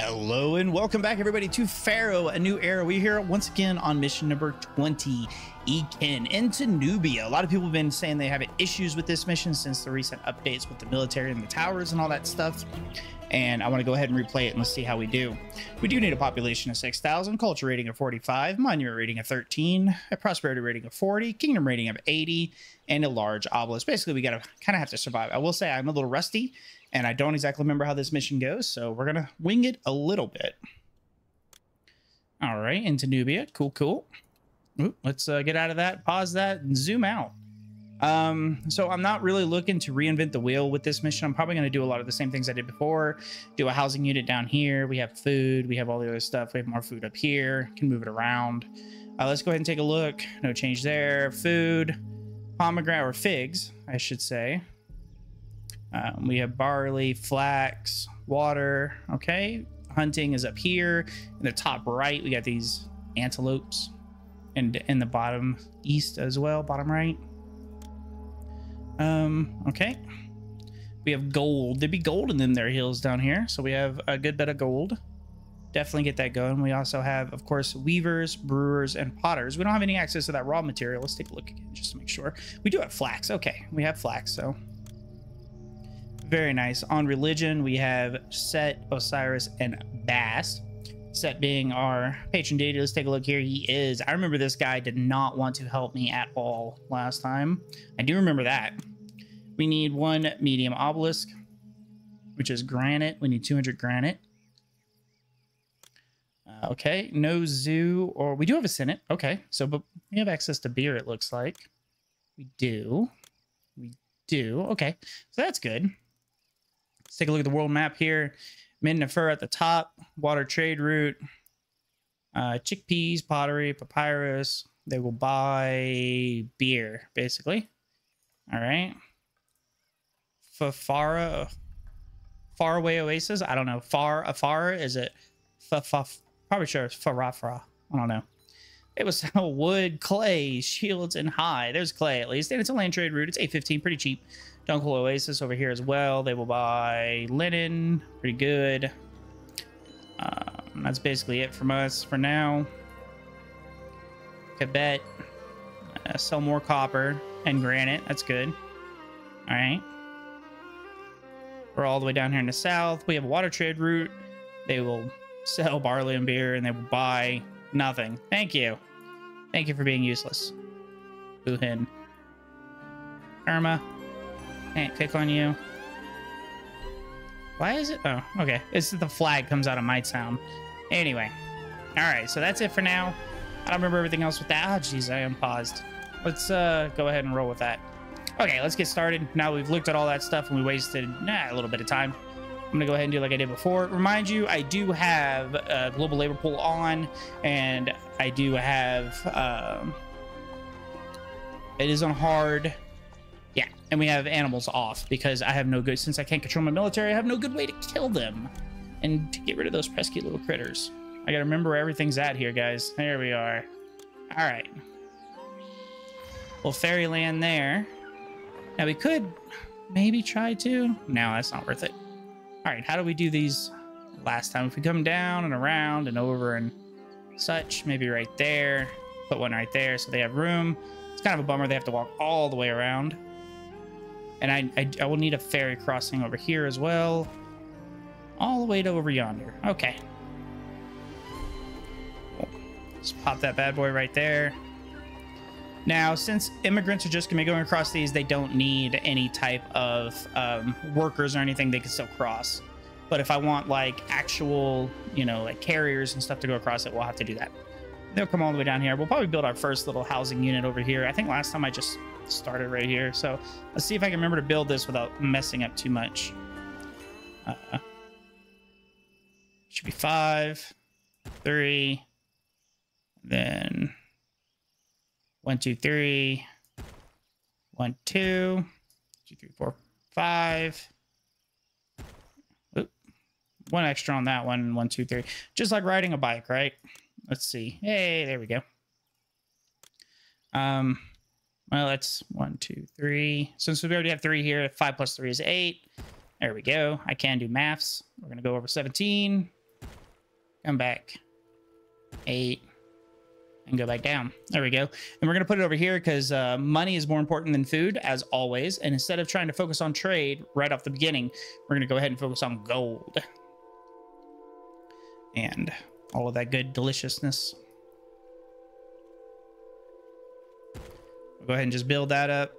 Hello and welcome back everybody to Pharaoh, a new era. We're here once again on mission number 20, Iken into Nubia. A lot of people have been saying they have issues with this mission since the recent updates with the military and the towers and all that stuff. And I want to go ahead and replay it and let's see how we do. We do need a population of 6,000, culture rating of 45, monument rating of 13, a prosperity rating of 40, kingdom rating of 80, and a large obelisk. Basically, we got to kind of have to survive. I will say I'm a little rusty and I don't exactly remember how this mission goes, so we're gonna wing it a little bit. All right, into Nubia. Cool, cool. Ooh, let's uh, get out of that, pause that, and zoom out. Um, so I'm not really looking to reinvent the wheel with this mission. I'm probably going to do a lot of the same things I did before. Do a housing unit down here. We have food. We have all the other stuff. We have more food up here. Can move it around. Uh, let's go ahead and take a look. No change there. Food, pomegranate or figs, I should say. Um, we have barley, flax, water. Okay. Hunting is up here. In the top right, we got these antelopes. And in the bottom east as well, bottom right. Um, okay. We have gold. There'd be gold in them there hills down here. So we have a good bit of gold. Definitely get that going. We also have, of course, weavers, brewers, and potters. We don't have any access to that raw material. Let's take a look again just to make sure. We do have flax. Okay, we have flax, so very nice. On religion, we have Set, Osiris, and Bast. Set being our patron deity. Let's take a look here. He is. I remember this guy did not want to help me at all last time. I do remember that. We need one medium obelisk, which is granite. We need 200 granite. Uh, okay, no zoo, or we do have a senate. Okay, so but we have access to beer, it looks like. We do. We do. Okay, so that's good. Take a look at the world map here. Minnefer at the top, water trade route, uh, chickpeas, pottery, papyrus. They will buy beer, basically. All right. Fafara, faraway oasis. I don't know. Far afar is it? F probably sure it's Farafra. I don't know. It was wood, clay, shields, and high. There's clay at least, and it's a land trade route. It's 815, pretty cheap. Dunkel Oasis over here as well. They will buy linen. Pretty good. Um, that's basically it from us for now. Quebec. Uh, sell more copper and granite. That's good. All right. We're all the way down here in the south. We have a water trade route. They will sell barley and beer, and they will buy nothing. Thank you. Thank you for being useless. Buhen. Irma. Can't click on you. Why is it? Oh, okay. It's the flag comes out of my town. Anyway. All right, so that's it for now. I don't remember everything else with that. Oh, jeez, I unpaused. Let's uh, go ahead and roll with that. Okay, let's get started. Now we've looked at all that stuff and we wasted nah, a little bit of time. I'm gonna go ahead and do like I did before. Remind you, I do have a global labor pool on, and I do have um, it is on hard. Yeah, and we have animals off because I have no good since I can't control my military. I have no good way to kill them and to get rid of those pesky little critters. I gotta remember where everything's at here, guys. There we are. All right. Well, fairyland there. Now we could maybe try to. No, that's not worth it. All right, how do we do these last time? If we come down and around and over and such, maybe right there. Put one right there so they have room. It's kind of a bummer they have to walk all the way around. And I, I, I will need a ferry crossing over here as well. All the way to over yonder. Okay. Just pop that bad boy right there. Now, since immigrants are just going to be going across these, they don't need any type of um, workers or anything. They can still cross. But if I want like actual, you know, like carriers and stuff to go across it, we'll have to do that. They'll come all the way down here. We'll probably build our first little housing unit over here. I think last time I just started right here. So let's see if I can remember to build this without messing up too much. Uh, should be five, three, then one, two, three. One, two. Two, three, four, five. One extra on that one. One, two, three. Just like riding a bike, right? Let's see. Hey, there we go. Um, well, that's one, two, three. Since we already have three here, five plus three is eight. There we go. I can do maths. We're going to go over 17. come back. Eight. And go back down. There we go. And we're going to put it over here because uh, money is more important than food, as always. And instead of trying to focus on trade right off the beginning, we're going to go ahead and focus on gold. And all of that good deliciousness. Go ahead and just build that up.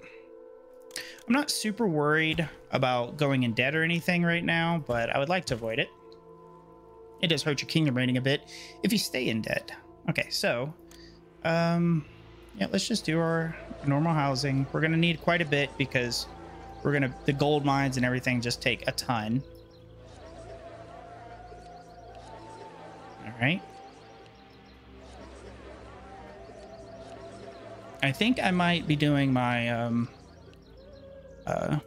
I'm not super worried about going in debt or anything right now, but I would like to avoid it. It does hurt your kingdom rating a bit if you stay in debt. Okay, so, um, yeah, let's just do our normal housing. We're going to need quite a bit because we're to, the gold mines and everything just take a ton. Right. I think I might be doing my, um, uh,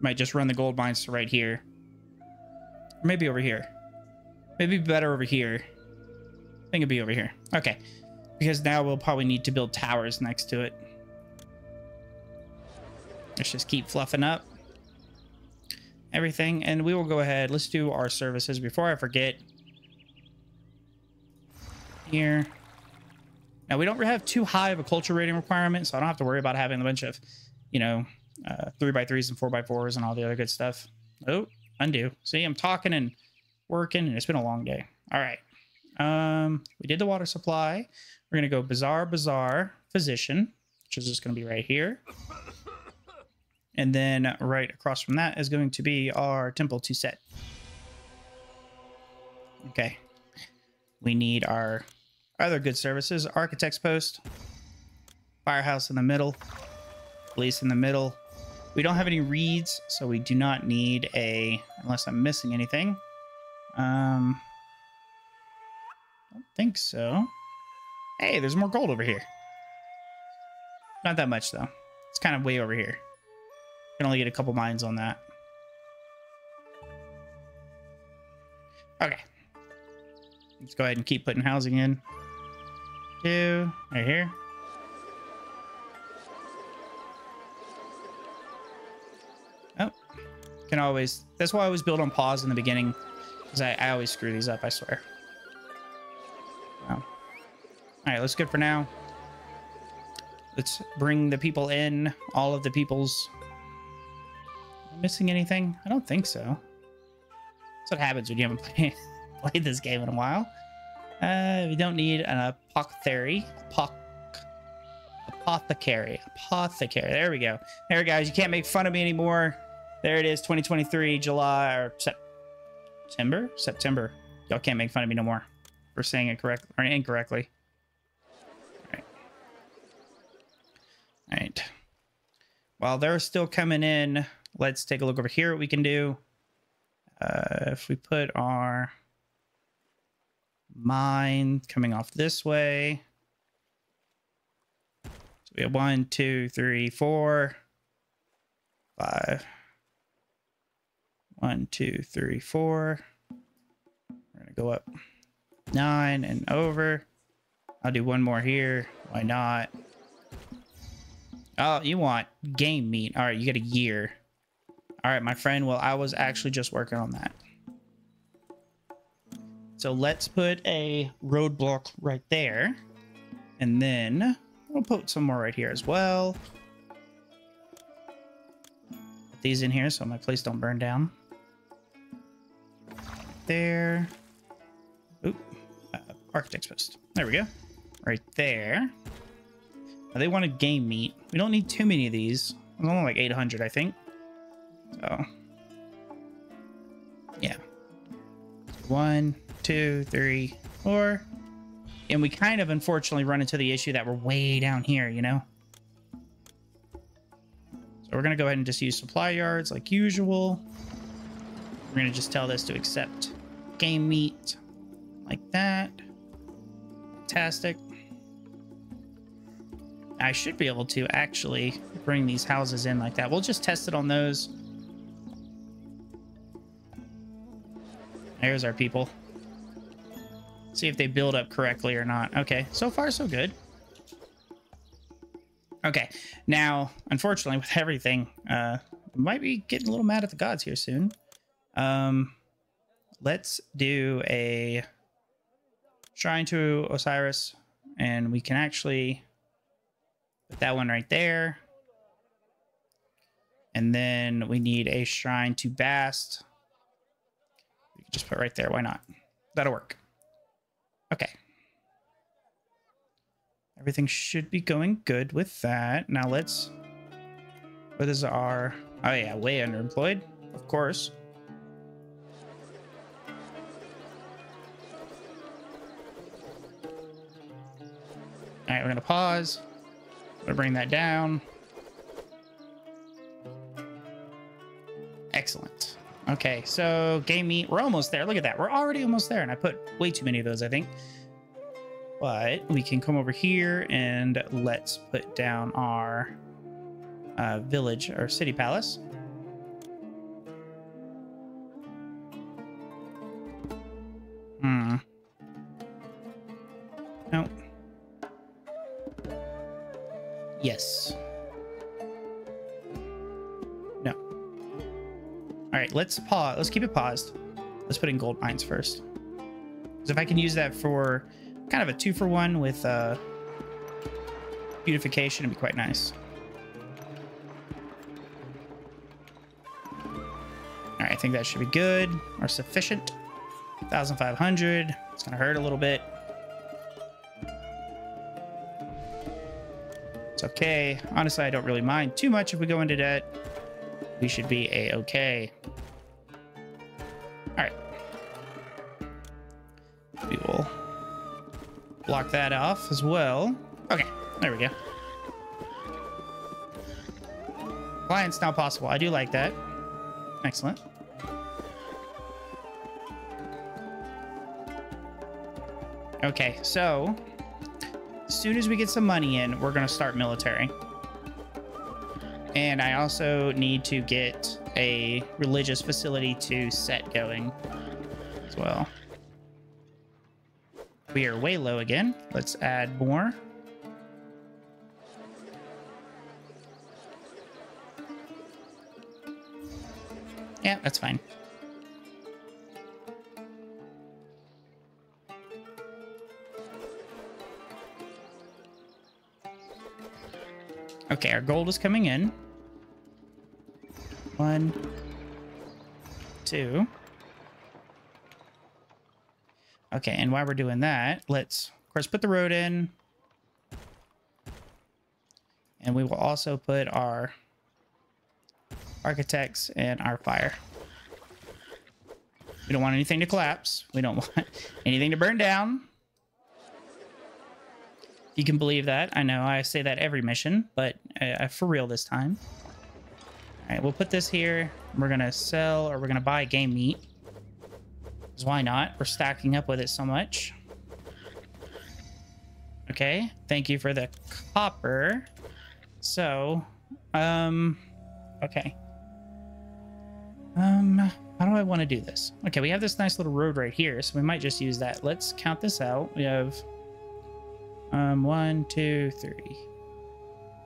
might just run the gold mines to right here. Or maybe over here. Maybe better over here. I think it'd be over here. Okay. Because now we'll probably need to build towers next to it. Let's just keep fluffing up everything. And we will go ahead. Let's do our services before I forget. Here. Now, we don't have too high of a culture rating requirement, so I don't have to worry about having a bunch of, you know, uh, 3x3s and 4x4s and all the other good stuff. Oh, undo. See, I'm talking and working, and it's been a long day. All right. Um, we did the water supply. We're going to go Bazaar, Bazaar, Physician, which is just going to be right here. And then right across from that is going to be our Temple to set. Okay. We need our other good services. Architect's Post. Firehouse in the middle. Police in the middle. We don't have any reeds, so we do not need a... Unless I'm missing anything. Um... I don't think so. Hey, there's more gold over here. Not that much, though. It's kind of way over here. Can only get a couple mines on that. Okay. Let's go ahead and keep putting housing in. Right here. Oh, can always, that's why I always build on pause in the beginning. Because I, I always screw these up, I swear. Oh. All right, let's good for now. Let's bring the people in, all of the people's missing anything? I don't think so. That's what happens when you haven't play, played this game in a while. Uh, we don't need an apothecary. Apoc apothecary. Apothecary. There we go. There, guys. You can't make fun of me anymore. There it is. 2023, July or September. September. Y'all can't make fun of me no more for saying it correctly or incorrectly. All right. All right. While they're still coming in, let's take a look over here what we can do. Uh, if we put our mine coming off this way. So we have one, two, three, four, five. One, two, three, four. We're to go up nine and over. I'll do one more here. Why not? Oh, you want game meat. All right, you get a year. All right, my friend. Well, I was actually just working on that. So let's put a roadblock right there. And then we'll put some more right here as well. Put these in here so my place don't burn down. There. Oop. Uh, architect's post. There we go. Right there. Now they wanted game meat. We don't need too many of these. It's only like 800, I think. So, yeah. One, two, three, four. And we kind of unfortunately run into the issue that we're way down here, you know? So we're going to go ahead and just use supply yards like usual. We're going to just tell this to accept game meat like that. Fantastic. I should be able to actually bring these houses in like that. We'll just test it on those. There's our people. See if they build up correctly or not. Okay, so far so good. Okay, now, unfortunately, with everything, uh, might be getting a little mad at the gods here soon. Um, let's do a shrine to Osiris, and we can actually put that one right there. And then we need a shrine to Bast. We can just put right there. Why not? That'll work. Okay. Everything should be going good with that. Now let's... What is our... Oh yeah, way underemployed. Of course. All right, we're gonna pause. I'm gonna bring that down. Excellent. Okay, so game meat, we're almost there. Look at that. We're already almost there, and I put way too many of those, I think. But we can come over here and let's put down our uh, village or city palace. Hmm. No. Yes. Let's pause. Let's keep it paused. Let's put in gold mines first. Because if I can use that for kind of a two for one with uh, beautification, it'd be quite nice. All right, I think that should be good or sufficient. 1,500. It's going to hurt a little bit. It's okay. Honestly, I don't really mind too much if we go into debt. We should be a-okay. Block that off as well. Okay, there we go. Client's now possible. I do like that. Excellent. Okay, so as soon as we get some money in, we're going to start military. And I also need to get a religious facility to set going as well. We are way low again. Let's add more. Yeah, that's fine. Okay, our gold is coming in. One, two. Okay, and while we're doing that, let's, of course, put the road in. And we will also put our architects and our fire. We don't want anything to collapse. We don't want anything to burn down. You can believe that. I know I say that every mission, but uh, for real this time. All right, we'll put this here. We're going to sell or we're going to buy game meat. Why not? We're stacking up with it so much. Okay, thank you for the copper. So, um, okay. Um, how do I want to do this? Okay, we have this nice little road right here, so we might just use that. Let's count this out. We have um, one, two, three.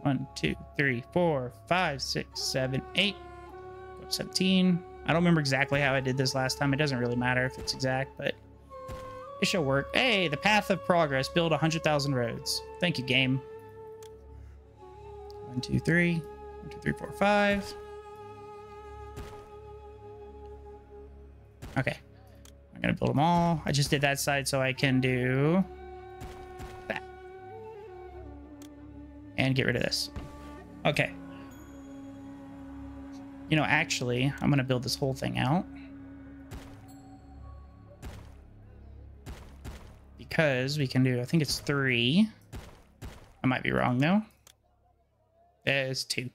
One, two, three, four, five, six, seven, eight. 17. I don't remember exactly how I did this last time. It doesn't really matter if it's exact, but it should work. Hey, the path of progress. Build 100,000 roads. Thank you, game. One, two, three. One, two, three, four, five. Okay. I'm going to build them all. I just did that side so I can do that. and get rid of this. Okay. You know, actually, I'm going to build this whole thing out. Because we can do, I think it's three. I might be wrong, though. There's two.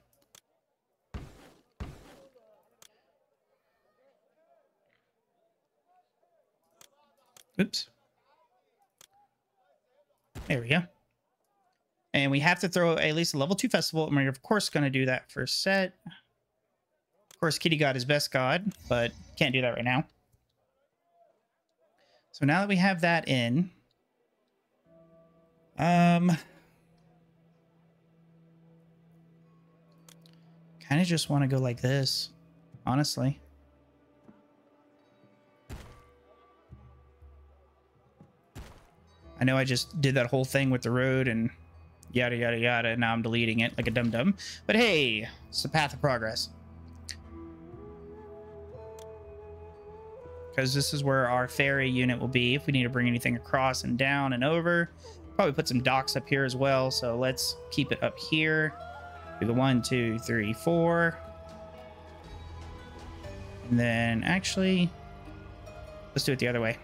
Oops. There we go. And we have to throw at least a level two festival. And we're of course going to do that first set. Of course, Kitty God is best god, but can't do that right now. So now that we have that in, um, kind of just want to go like this, honestly. I know I just did that whole thing with the road and yada, yada, yada. And now I'm deleting it like a dum-dum. But hey, it's the path of progress. Because this is where our ferry unit will be if we need to bring anything across and down and over. Probably put some docks up here as well. So let's keep it up here. Do the one, two, three, four. And then actually, let's do it the other way.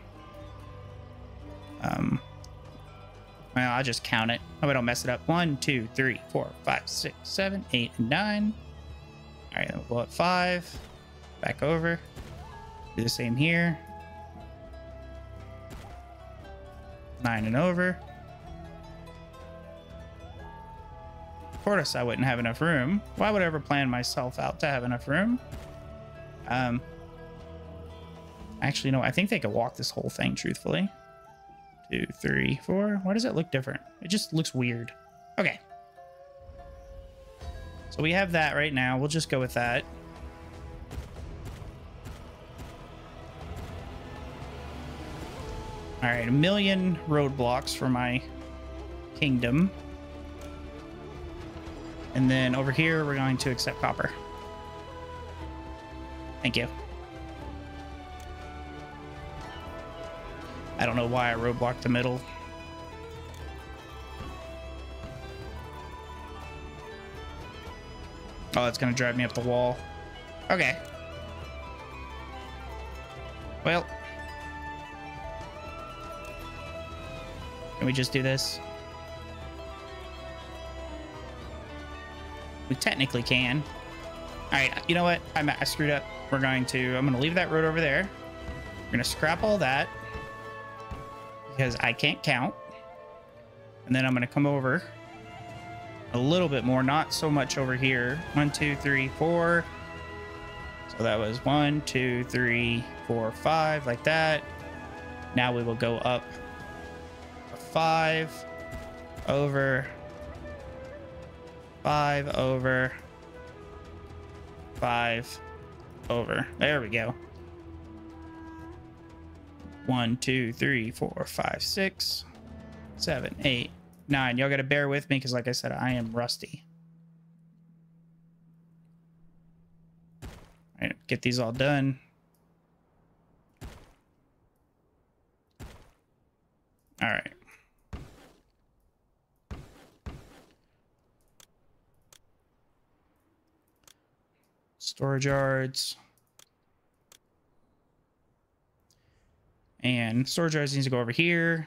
Um, well, I'll just count it. Hope I don't mess it up. One, two, three, four, five, six, seven, eight, and nine. All right, then we'll go up five. Back over. Do the same here. Nine and over. Of course, I wouldn't have enough room. Why would I ever plan myself out to have enough room? Um, actually, no, I think they could walk this whole thing, truthfully. Two, three, four. Why does it look different? It just looks weird. Okay. So we have that right now. We'll just go with that. All right, a million roadblocks for my kingdom. And then over here, we're going to accept copper. Thank you. I don't know why I roadblocked the middle. Oh, it's going to drive me up the wall. Okay. Well. Can we just do this? We technically can. All right, you know what? I'm, I screwed up. We're going to, I'm going to leave that road over there. We're going to scrap all that because I can't count. And then I'm going to come over a little bit more, not so much over here. One, two, three, four. So that was one, two, three, four, five, like that. Now we will go up five over five over five over. There we go. One, two, three, four, five, six, seven, eight, nine. Y'all got to bear with me because, like I said, I am rusty. All right, get these all done. All right. Storage yards. And storage yards needs to go over here.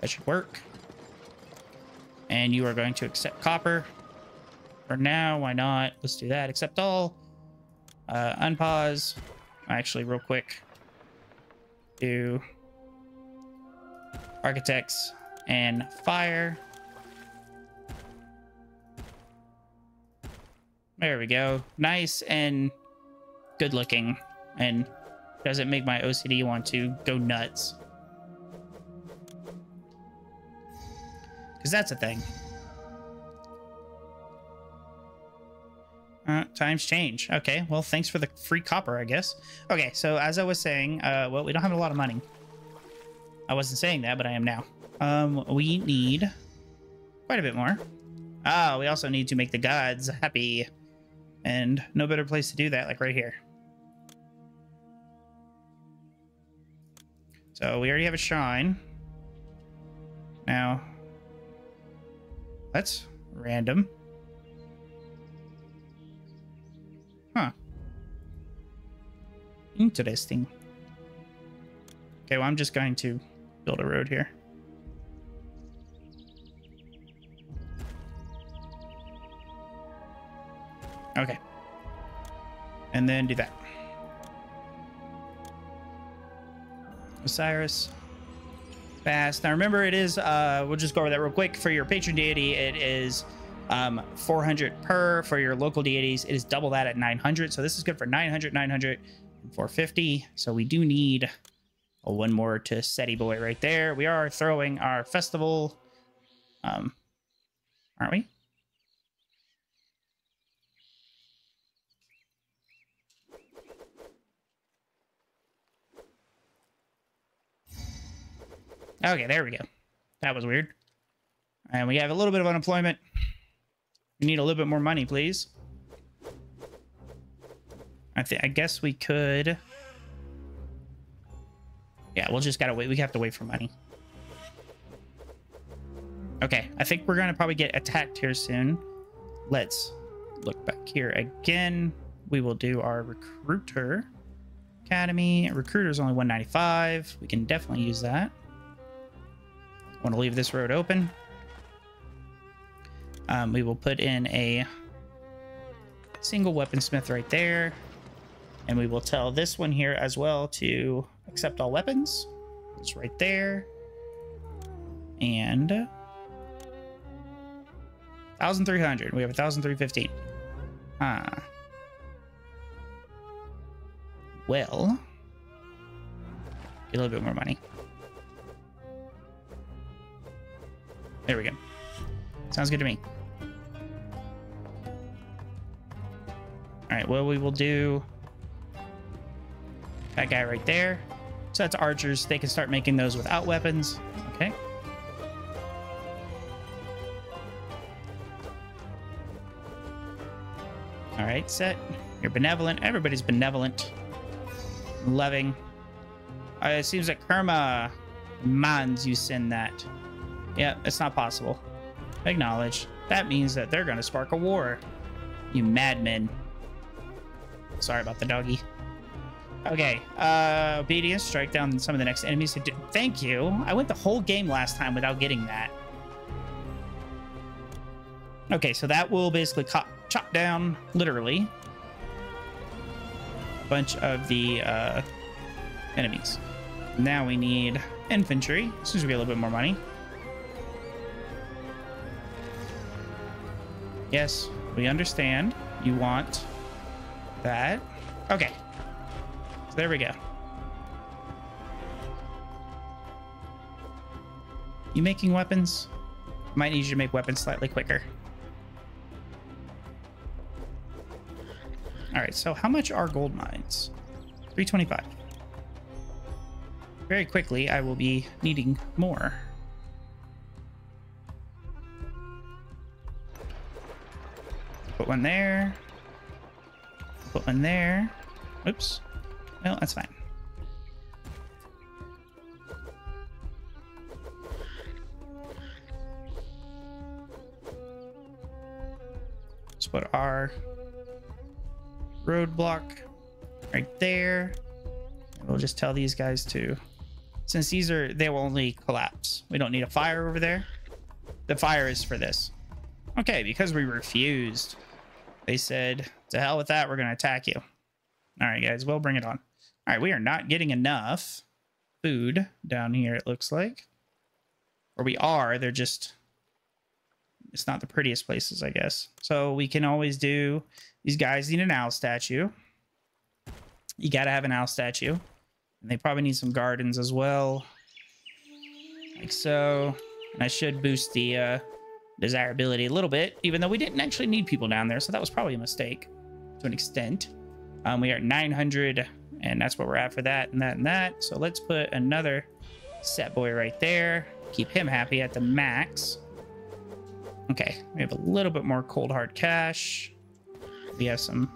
That should work. And you are going to accept copper. For now, why not? Let's do that. Accept all. Uh, unpause. Actually, real quick. Do architects and fire. There we go. Nice and good looking. And doesn't make my OCD want to go nuts. Because that's a thing. Uh, times change. Okay, well, thanks for the free copper, I guess. Okay, so as I was saying, uh, well, we don't have a lot of money. I wasn't saying that, but I am now. Um, we need quite a bit more. Ah, we also need to make the gods happy. And no better place to do that, like right here. So we already have a shrine. Now, that's random. Huh. Interesting. Okay, well, I'm just going to build a road here. Okay. And then do that. Osiris. Bast. Now remember, it is, uh, we'll just go over that real quick. For your patron deity, it is um, 400 per. For your local deities, it is double that at 900. So this is good for 900, 900, and 450. So we do need a one more to SETI Boy right there. We are throwing our festival, um, aren't we? Okay, there we go. That was weird. And we have a little bit of unemployment. We need a little bit more money, please. I think I guess we could. Yeah, we'll just gotta wait. We have to wait for money. Okay, I think we're gonna probably get attacked here soon. Let's look back here again. We will do our recruiter academy. Recruiter is only 195. We can definitely use that. Want to leave this road open. Um, we will put in a single weaponsmith right there. And we will tell this one here as well to accept all weapons. It's right there. And 1,300. We have 1,315. Ah. Well, a little bit more money. There we go. Sounds good to me. All right, well, we will do that guy right there. So that's archers. They can start making those without weapons. Okay. All right, set. You're benevolent. Everybody's benevolent. Loving. Uh, it seems like Kerma mans you send that. Yeah, it's not possible. Acknowledge. That means that they're going to spark a war. You madmen. Sorry about the doggy. Okay, uh, obedience, strike down some of the next enemies. Thank you. I went the whole game last time without getting that. Okay, so that will basically chop down, literally, a bunch of the uh, enemies. Now we need infantry. As soon as we get a little bit more money. Yes, we understand. You want that. Okay. So there we go. You making weapons? Might need you to make weapons slightly quicker. All right, so how much are gold mines? 325. Very quickly, I will be needing more. Put one there. Put one there. Oops. No, that's fine. Let's put our roadblock right there. We'll just tell these guys to, since these are, they will only collapse. We don't need a fire over there. The fire is for this. Okay, because we refused. They said, to hell with that, we're going to attack you. All right, guys, we'll bring it on. All right, we are not getting enough food down here, it looks like. Or we are, they're just, it's not the prettiest places, I guess. So we can always do, these guys need an owl statue. You got to have an owl statue. And they probably need some gardens as well. Like so. And I should boost the uh, desirability a little bit, even though we didn't actually need people down there. So that was probably a mistake to an extent. Um, we are 900 and that's where we're at for that and that and that. So let's put another set boy right there. Keep him happy at the max. Okay, we have a little bit more cold hard cash. We have some...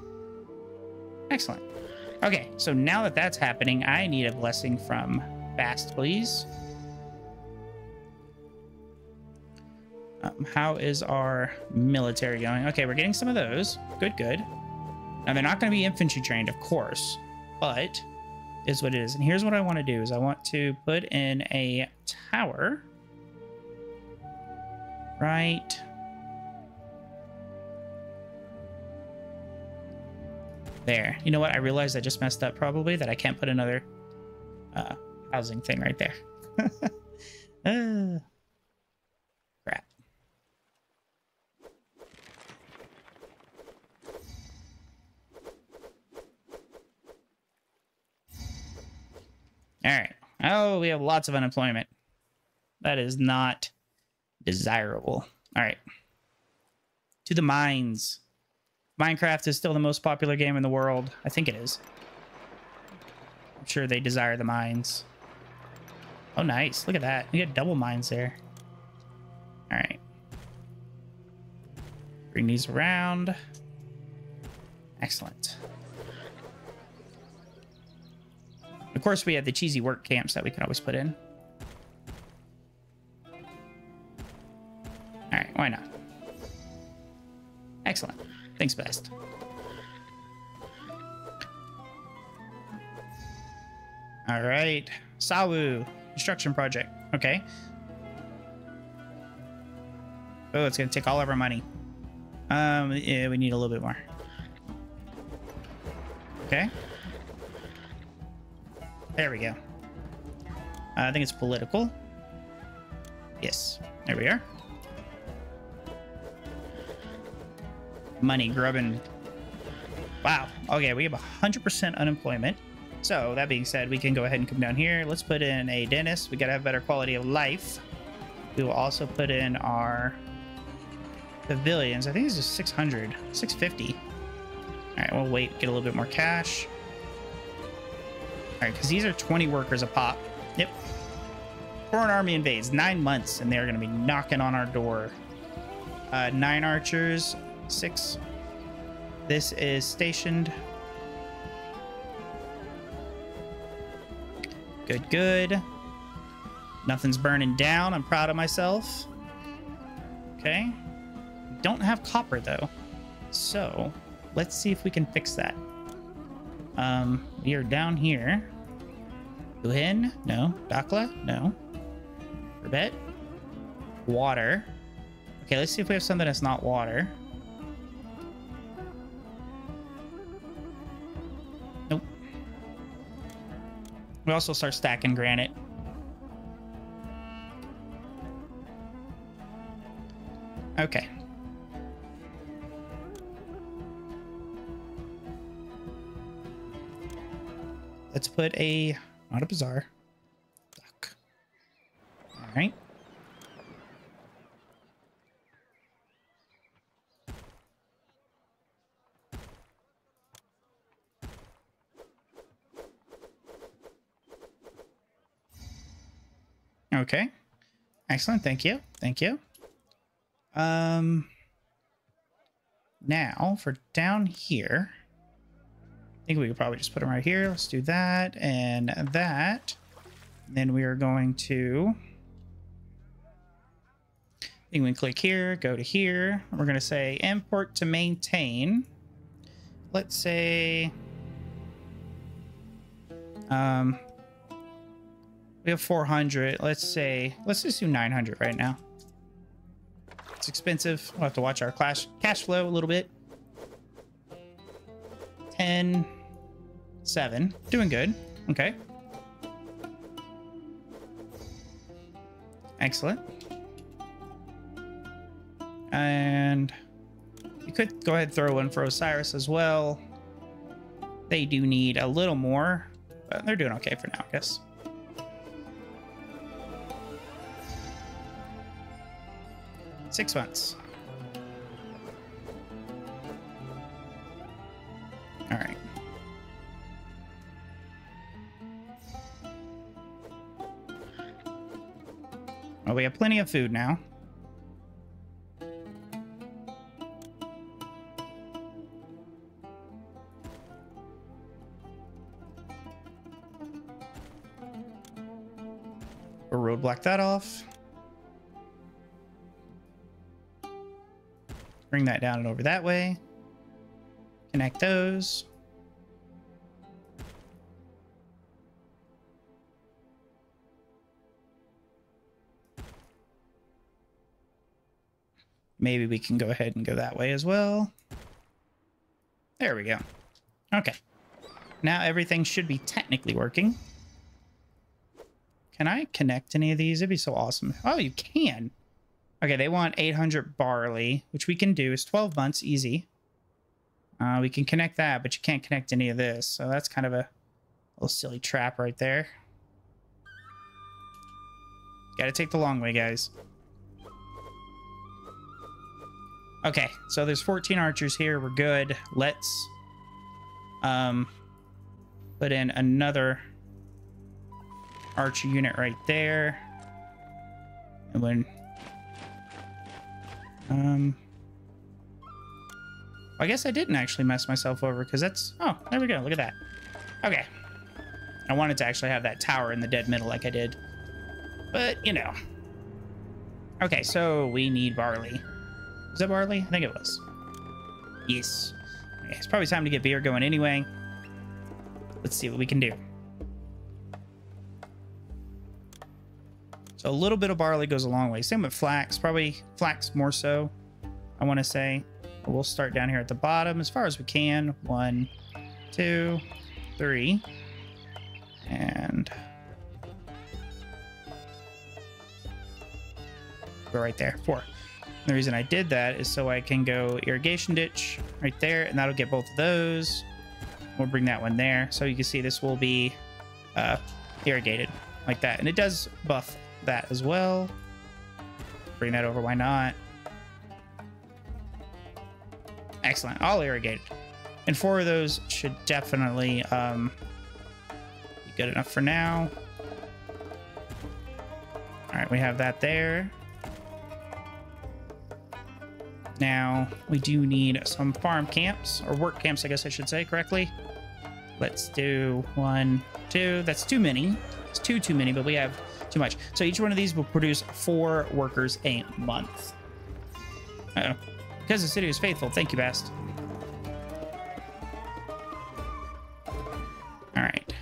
Excellent. Okay, so now that that's happening, I need a blessing from Bast, please. Um, how is our military going? Okay, we're getting some of those. Good, good. Now, they're not going to be infantry trained, of course, but is what it is. And here's what I want to do is I want to put in a tower right there. You know what? I realized I just messed up probably that I can't put another uh, housing thing right there. uh. All right. Oh, we have lots of unemployment. That is not desirable. All right. To the mines. Minecraft is still the most popular game in the world. I think it is. I'm sure they desire the mines. Oh, nice. Look at that. We got double mines there. All right. Bring these around. Excellent. Of course, we have the cheesy work camps that we can always put in. All right, why not? Excellent. Thanks, best. All right. Sawu, construction project. Okay. Oh, it's going to take all of our money. Um, yeah, we need a little bit more. Okay. There we go. Uh, I think it's political. Yes. There we are. Money grubbing. Wow. Okay, we have 100% unemployment. So, that being said, we can go ahead and come down here. Let's put in a dentist. We got to have better quality of life. We will also put in our pavilions. I think this is 600, 650. All right, we'll wait, get a little bit more cash. Because these are 20 workers a pop. Yep. Foreign army invades, nine months, and they're going to be knocking on our door. Uh, nine archers, six. This is stationed. Good, good. Nothing's burning down. I'm proud of myself. Okay. Don't have copper, though. So, let's see if we can fix that. Um, we are down here. Uhin? No. Dakhla? No. Rebet? Water. Okay, let's see if we have something that's not water. Nope. We also start stacking granite. Okay. Let's put a, not a bazaar, duck. All right. Okay. Excellent. Thank you. Thank you. Um, now for down here, I think we could probably just put them right here. Let's do that and that. And then we are going to, I think we can click here, go to here. We're going to say import to maintain. Let's say, um, we have 400. Let's say, let's just do 900 right now. It's expensive. We'll have to watch our cash, cash flow a little bit. 10, 7. Doing good. Okay. Excellent. And you could go ahead and throw one for Osiris as well. They do need a little more, but they're doing okay for now, I guess. Six months. All right. Well, we have plenty of food now. We'll roadblock that off. Bring that down and over that way. Connect those. Maybe we can go ahead and go that way as well. There we go. Okay. Now everything should be technically working. Can I connect any of these? It'd be so awesome. Oh, you can. Okay, they want 800 barley, which we can do. It's 12 months, easy. Uh, we can connect that, but you can't connect any of this. So that's kind of a little silly trap right there. Got to take the long way, guys. Okay, so there's 14 archers here. We're good. Let's um, put in another archer unit right there. And when um I guess I didn't actually mess myself over because that's oh, there we go. Look at that. Okay. I wanted to actually have that tower in the dead middle like I did. But, you know. Okay, so we need barley. Was that barley? I think it was. Yes. Okay, it's probably time to get beer going anyway. Let's see what we can do. So a little bit of barley goes a long way. Same with flax, probably flax more so, I want to say. We'll start down here at the bottom as far as we can. One, two, three. And go right there, four. The reason I did that is so I can go irrigation ditch right there, and that'll get both of those. We'll bring that one there. So you can see this will be uh, irrigated like that. And it does buff that as well. Bring that over, why not? Excellent, all irrigated. And four of those should definitely um, be good enough for now. All right, we have that there. Now, we do need some farm camps, or work camps, I guess I should say correctly. Let's do one, two. That's too many. It's two too many, but we have too much. So each one of these will produce four workers a month. Uh oh Because the city is faithful. Thank you, Bast. All right.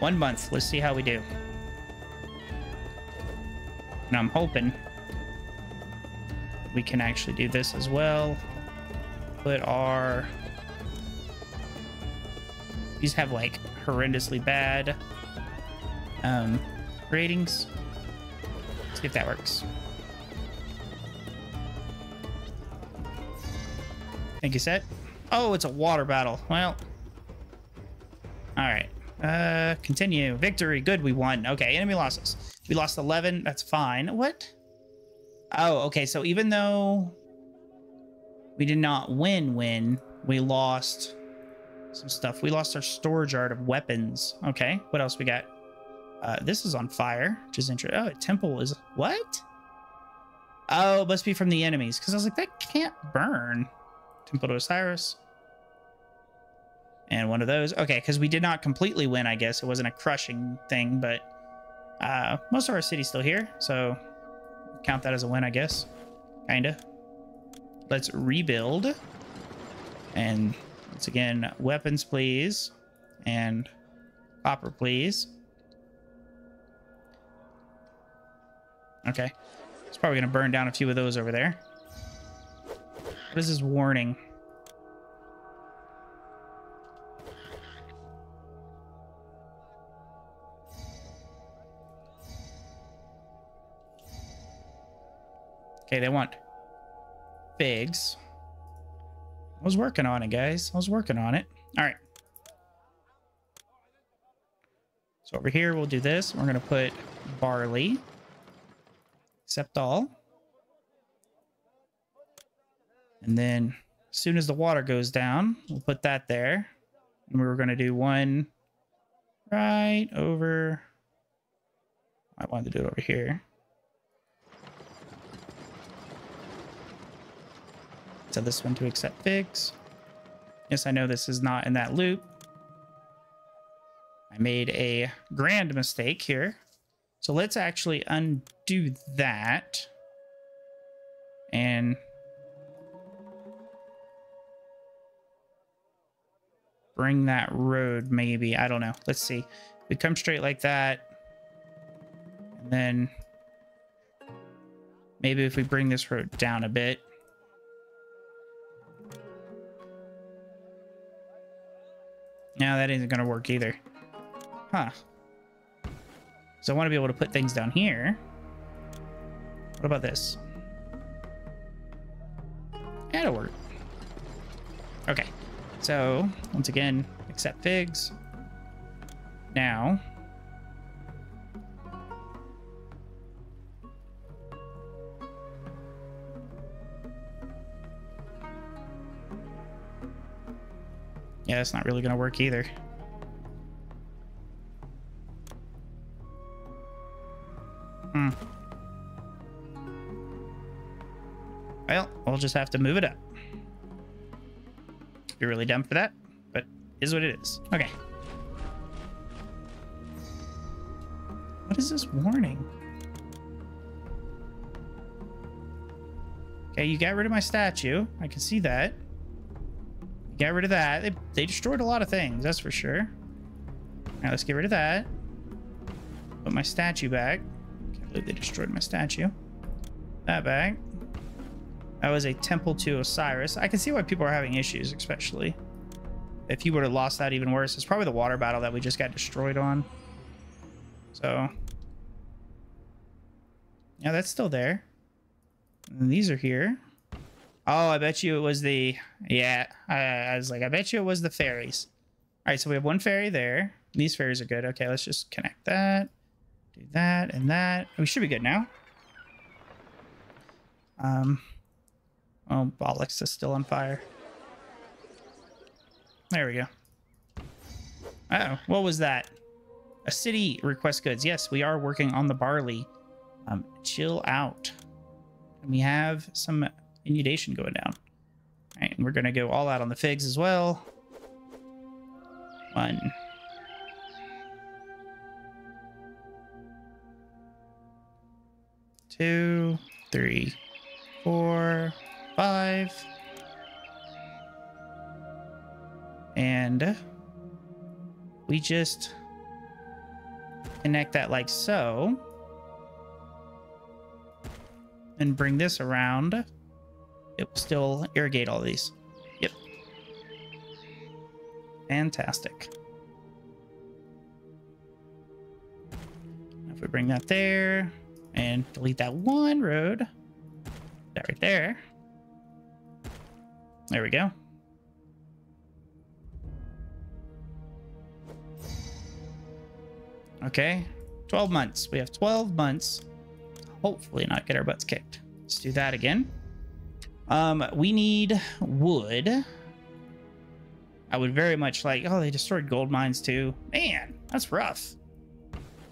One month. Let's see how we do. And I'm hoping we can actually do this as well. Put our... These have like horrendously bad um, ratings. See if that works. Thank you, set. Oh, it's a water battle. Well, all right. Uh, continue. Victory. Good, we won. Okay, enemy losses. We lost 11. That's fine. What? Oh, okay. So even though we did not win win, we lost some stuff. We lost our storage yard of weapons. Okay, what else we got? Uh, this is on fire, which is interesting. Oh, temple is... What? Oh, it must be from the enemies. Because I was like, that can't burn. Temple to Osiris. And one of those. Okay, because we did not completely win, I guess. It wasn't a crushing thing, but uh, most of our city's still here, so count that as a win, I guess. Kinda. Let's rebuild. And once again, weapons, please. And copper, please. Okay. It's probably going to burn down a few of those over there. What is this warning? Okay, they want figs. I was working on it, guys. I was working on it. All right. So over here, we'll do this. We're going to put barley. Accept all. And then as soon as the water goes down, we'll put that there. And we were going to do one right over... I wanted to do it over here. Tell this one to accept figs. Yes, I know this is not in that loop. I made a grand mistake here. So let's actually undo that. And bring that road maybe. I don't know. Let's see. We come straight like that. And then maybe if we bring this road down a bit. Now that isn't going to work either. Huh. So I want to be able to put things down here. What about this? That'll work. Okay. So, once again, accept figs. Now, Yeah, it's not really going to work either. Just have to move it up. Be really dumb for that, but is what it is. Okay. What is this warning? Okay, you got rid of my statue. I can see that. You got rid of that. They, they destroyed a lot of things, that's for sure. Now let's get rid of that. Put my statue back. Can't believe they destroyed my statue. That back. That was a temple to Osiris. I can see why people are having issues, especially. If you would have lost that even worse, it's probably the water battle that we just got destroyed on. So. Yeah, that's still there. And these are here. Oh, I bet you it was the... Yeah, I, I was like, I bet you it was the ferries. All right, so we have one ferry there. These ferries are good. Okay, let's just connect that. Do that and that. We should be good now. Um, Oh, bollocks is still on fire. There we go. Oh, what was that? A city request goods. Yes, we are working on the barley. Um, chill out. And we have some inundation going down. All right, and we're gonna go all out on the figs as well. One. Two, three, four, five. And we just connect that like so. And bring this around. It will still irrigate all these. Yep. Fantastic. If we bring that there and delete that one road, that right there. There we go. Okay, 12 months. We have 12 months. Hopefully not get our butts kicked. Let's do that again. Um, we need wood. I would very much like... Oh, they destroyed gold mines too. Man, that's rough.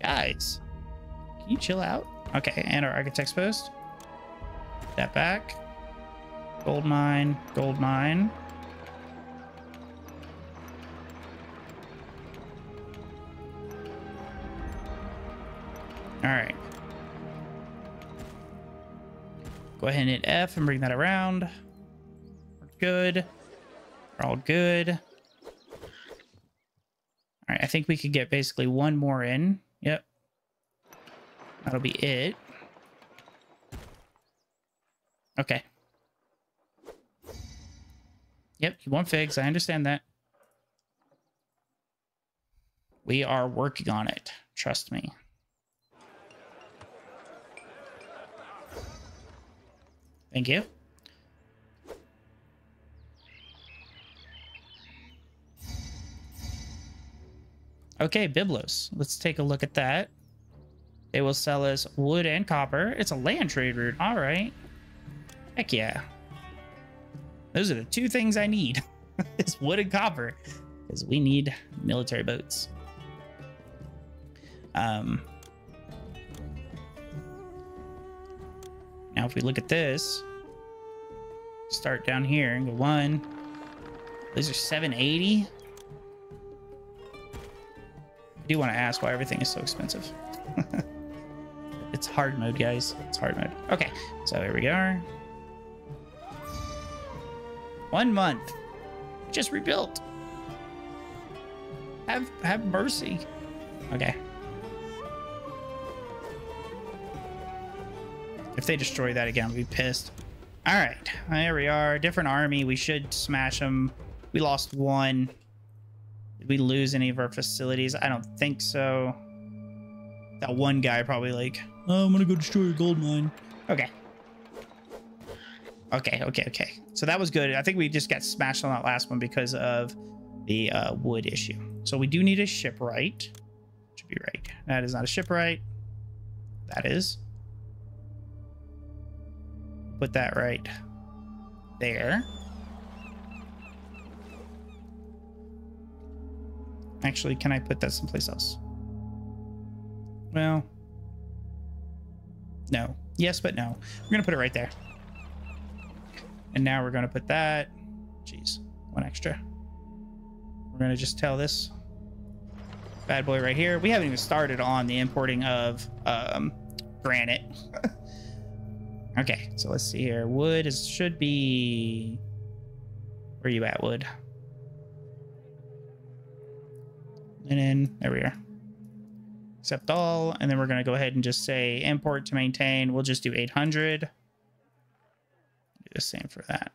Guys, can you chill out? Okay, and our architect's post. That back. Gold mine, gold mine. All right. Go ahead and hit F and bring that around. We're good. We're all good. All right, I think we could get basically one more in. Yep. That'll be it. Okay. Yep, you want figs. I understand that. We are working on it. Trust me. Thank you. Okay, Byblos. Let's take a look at that. They will sell us wood and copper. It's a land trade route. All right. Heck yeah. Those are the two things I need. is wood and copper. Because we need military boats. Um, now if we look at this, start down here and go one. These are 780. I do want to ask why everything is so expensive. it's hard mode, guys. It's hard mode. Okay, so here we go. One month. Just rebuilt. Have have mercy. Okay. If they destroy that again, I'll be pissed. All right, there we are. Different army. We should smash them. We lost one. Did we lose any of our facilities? I don't think so. That one guy probably like, oh, I'm gonna go destroy a gold mine. Okay. Okay, okay, okay. So that was good. I think we just got smashed on that last one because of the uh, wood issue. So we do need a shipwright. Should be right. That is not a shipwright. That is. Put that right there. Actually, can I put that someplace else? Well, no. Yes, but no. We're going to put it right there. And now we're going to put that. Jeez, one extra. We're going to just tell this bad boy right here. We haven't even started on the importing of um, granite. okay, so let's see here. Wood is should be... Where are you at, wood? Linen, there we are. Accept all, and then we're going to go ahead and just say import to maintain. We'll just do 800. Do the same for that.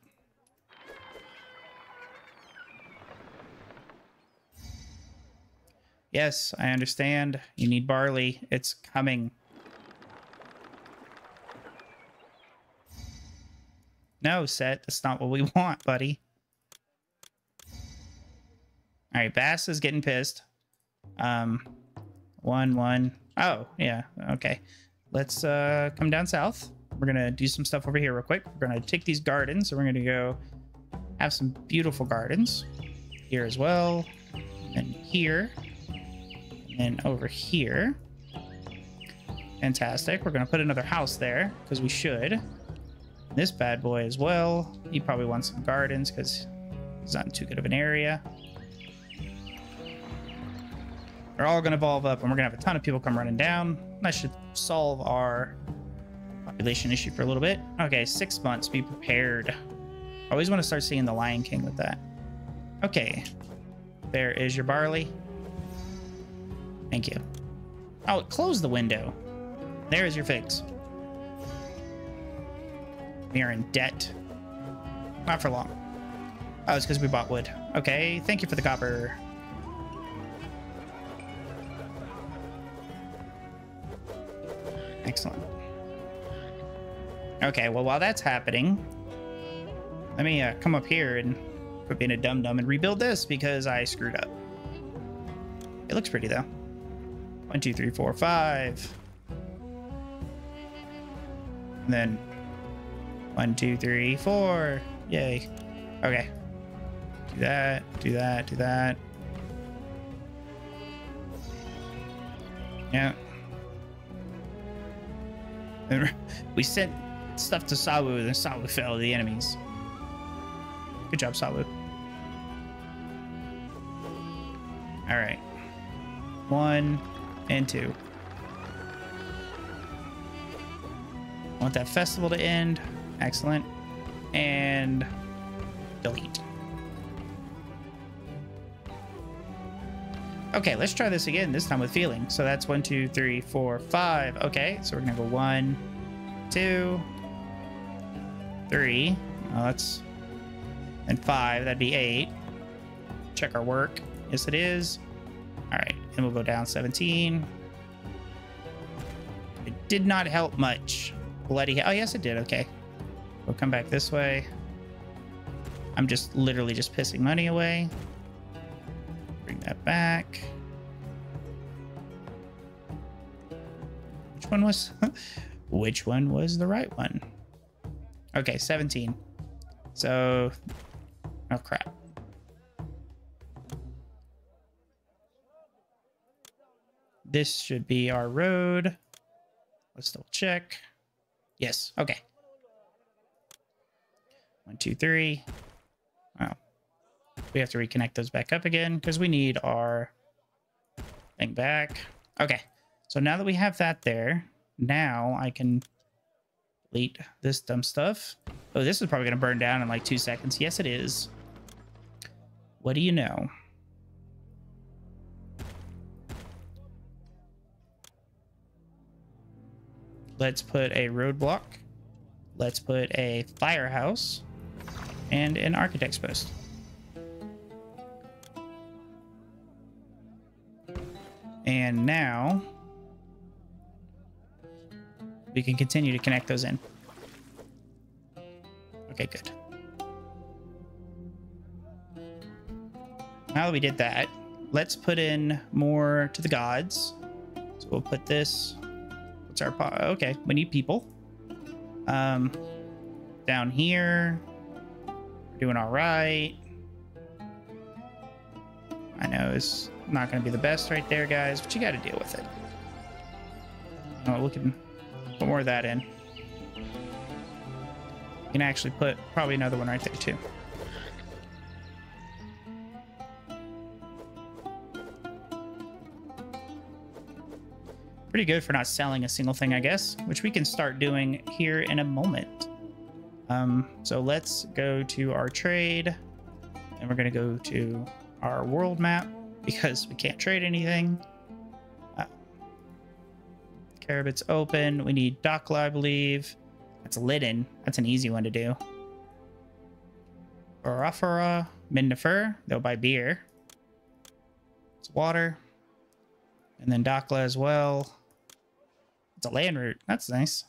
Yes, I understand. You need barley. It's coming. No, Set. That's not what we want, buddy. All right, Bast is getting pissed. Um, one, one. Oh, yeah. Okay. Let's uh, come down south. We're going to do some stuff over here real quick. We're going to take these gardens. So we're going to go have some beautiful gardens here as well. And here. And over here. Fantastic. We're going to put another house there because we should. This bad boy as well. He probably wants some gardens because he's not in too good of an area. They're all going to evolve up, and we're going to have a ton of people come running down. That should solve our population issue for a little bit. Okay, six months. Be prepared. I always want to start seeing the Lion King with that. Okay. There is your barley. Thank you. Oh, close the window. There is your figs. We are in debt. Not for long. Oh, it's because we bought wood. Okay, thank you for the copper. Excellent. Okay, well, while that's happening, let me uh, come up here and quit being a dum-dum and rebuild this because I screwed up. It looks pretty, though. One, two, three, four, five. And then one, two, three, four. Yay. Okay. Do that, do that, do that. Yeah. we sent stuff to Sawu, and Sawu fell the enemies. Good job, Sawu. All right. One and two. want that festival to end. Excellent. And delete. Okay, let's try this again, this time with feeling. So that's one, two, three, four, five. Okay, so we're gonna go one, two, three. Oh, that's and five. That'd be eight. Check our work. Yes, it is. All right, and we'll go down 17. It did not help much. Bloody. Oh, yes, it did. Okay. We'll come back this way. I'm just literally just pissing money away. Bring that back. Which one was... Which one was the right one? Okay, 17. So... Oh, crap. This should be our road. Let's double check. Yes, okay. One, two, three. Wow. We have to reconnect those back up again because we need our thing back. Okay. So now that we have that there, now I can delete this dumb stuff. Oh, this is probably going to burn down in like two seconds. Yes, it is. What do you know? Let's put a roadblock. Let's put a firehouse and an architect's post. And now we can continue to connect those in. Okay, good. Now that we did that, let's put in more to the gods. So we'll put this. What's our okay? We need people. Um, down here, we're doing all right. I know it's Not going to be the best right there, guys, but you got to deal with it. Oh, can put more of that in. You can actually put probably another one right there, too. Pretty good for not selling a single thing, I guess, which we can start doing here in a moment. Um, so let's go to our trade and we're going to go to our world map because we can't trade anything. Carabit's open. We need Dakhla, I believe. That's Lydon. That's an easy one to do. Arafara, Men-nefer. They'll buy beer. It's water. And then Dakhla as well. It's a land route. That's nice.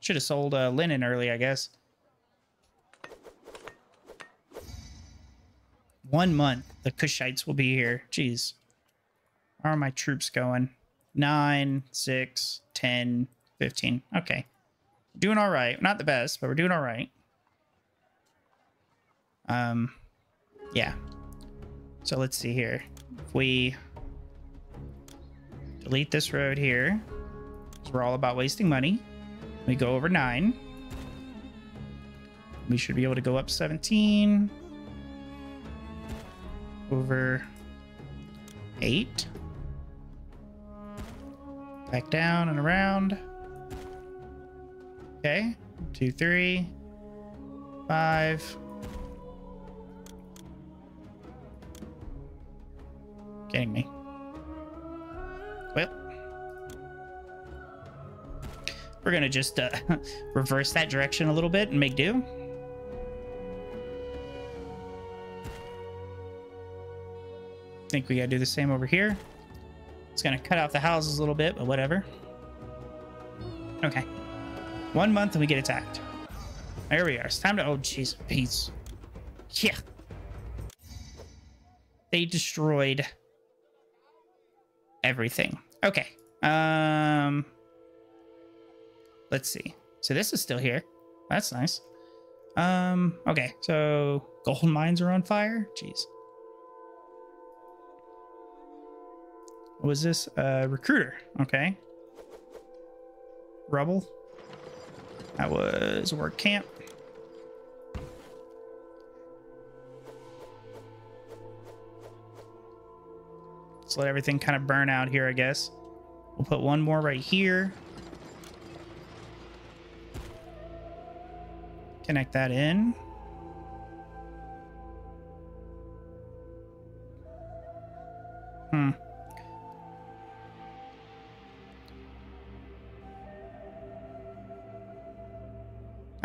Should have sold uh, linen early, I guess. One month, the Kushites will be here. Jeez. How are my troops going? Nine, six, ten, fifteen. Okay. Doing all right. Not the best, but we're doing all right. Um, yeah. So let's see here. If we delete this road here, we're all about wasting money. We go over 9. We should be able to go up 17. Over 8. Back down and around. Okay. Two, three, five. Kidding me. Well. We're gonna just uh, reverse that direction a little bit and make do. think we gotta do the same over here. It's gonna cut off the houses a little bit, but whatever. Okay. One month and we get attacked. There we are. It's time to... Oh, jeez. Peace. Yeah. They destroyed everything. Okay. Um... Let's see. So this is still here. That's nice. Um, okay, so gold mines are on fire? Jeez. Was this? Uh, recruiter. Okay. Rubble. That was work camp. Let's let everything kind of burn out here, I guess. We'll put one more right here. Connect that in.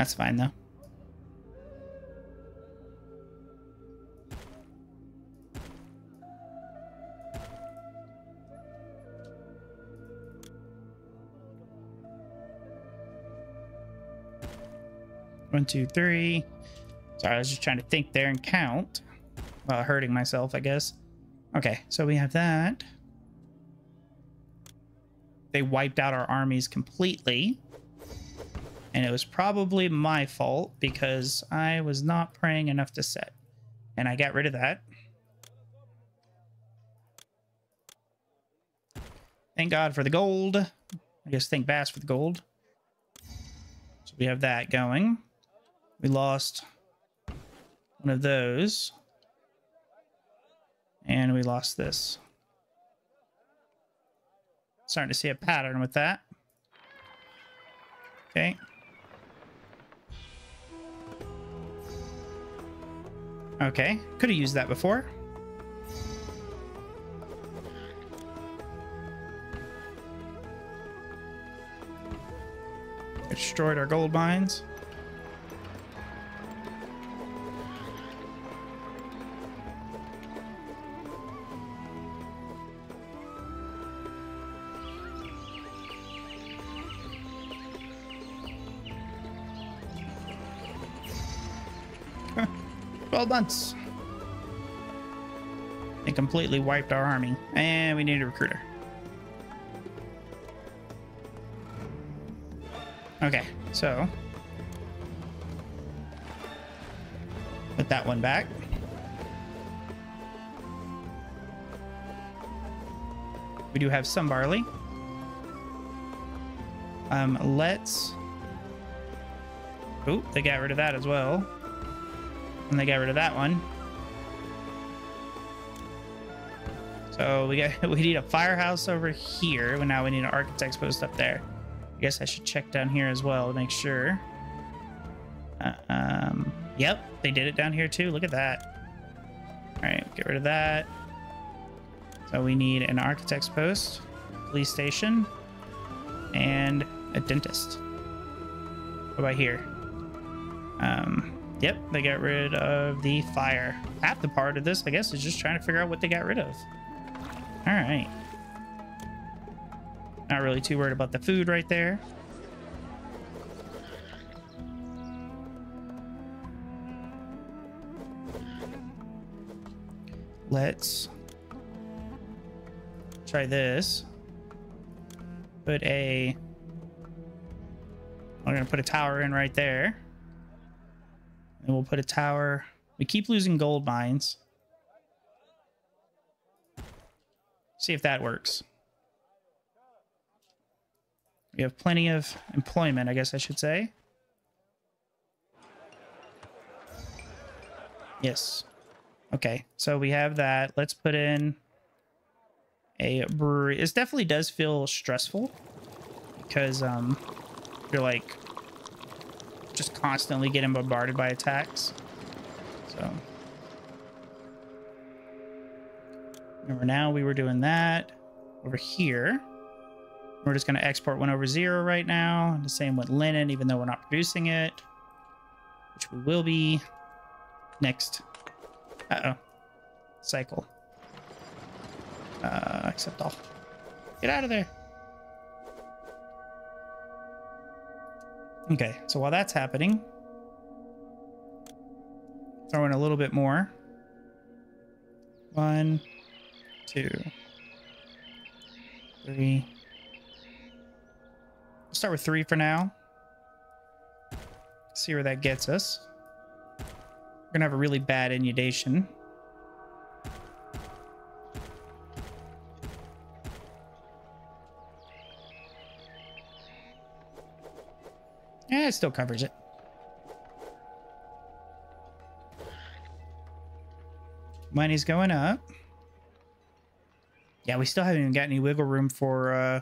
That's fine though. One, two, three. Sorry, I was just trying to think there and count while hurting myself, I guess. Okay, so we have that. They wiped out our armies completely. And it was probably my fault because I was not praying enough to set. And I got rid of that. Thank God for the gold. I guess thank Bast for the gold. So we have that going. We lost one of those. And we lost this. Starting to see a pattern with that. Okay. Okay, could have used that before. Destroyed our gold mines. Months. They completely wiped our army. And we need a recruiter. Okay, so... Put that one back. We do have some barley. Um, let's... Oh, they got rid of that as well. And they got rid of that one. So we got we need a firehouse over here. Now we need an architect's post up there. I guess I should check down here as well to make sure. Uh, um, yep, they did it down here too. Look at that. All right, get rid of that. So we need an architect's post, police station, and a dentist. What about here? Um, yep, they got rid of the fire. Half the part of this, I guess, is just trying to figure out what they got rid of. All right. Not really too worried about the food right there. Let's try this. Put a... We're going to put a tower in right there. And we'll put a tower... We keep losing gold mines. See if that works. We have plenty of employment, I guess I should say. Yes. Okay, so we have that. Let's put in a brewery. This definitely does feel stressful because um, you're like just constantly getting bombarded by attacks. So remember now we were doing that over here. We're just going to export one over zero right now. The same with linen, even though we're not producing it, which we will be next uh-oh. Cycle. Uh, accept all. Get out of there. Okay, so while that's happening, throw in a little bit more. One, two, three. We'll start with three for now. See where that gets us. We're gonna have a really bad inundation. It still covers it. Money's going up. Yeah, we still haven't even got any wiggle room for uh